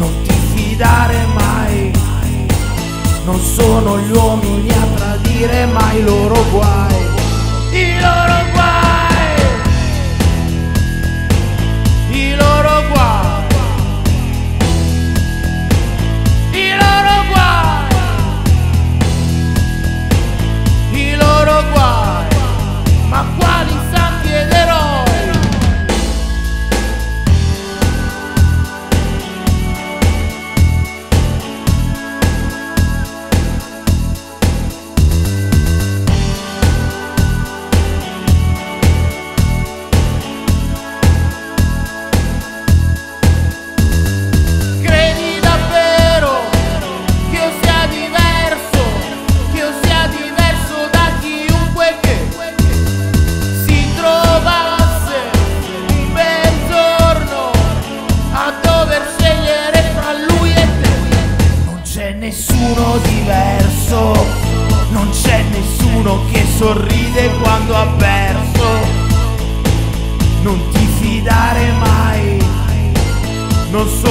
non ti fidare mai. Non sono gli uomini a tradire mai loro nessuno diverso. Non c'è nessuno che sorride quando ha perso. Non ti fidare mai. Non so